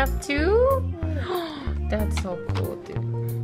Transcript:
have two? That's so cool, dude.